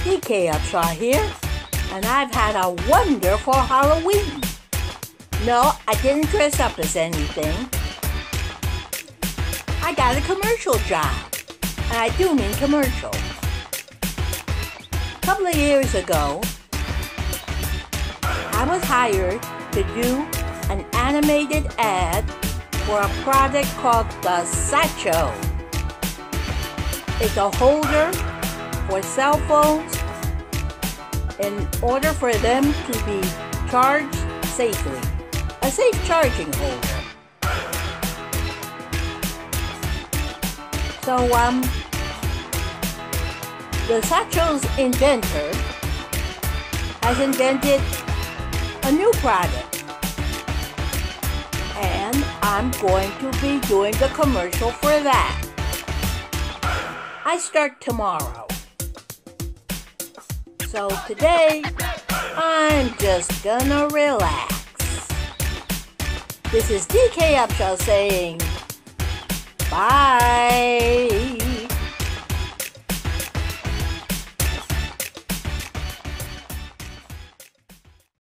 DK Upshaw here, and I've had a wonderful Halloween. No, I didn't dress up as anything. I got a commercial job, and I do mean commercial. A couple of years ago, I was hired to do an animated ad for a product called the Satcho. It's a holder for cell phones in order for them to be charged safely. A safe charging holder. So, um, the Satcho's inventor has invented a new product. And I'm going to be doing the commercial for that. I start tomorrow. So today, I'm just gonna relax. This is DK Upshaw saying bye.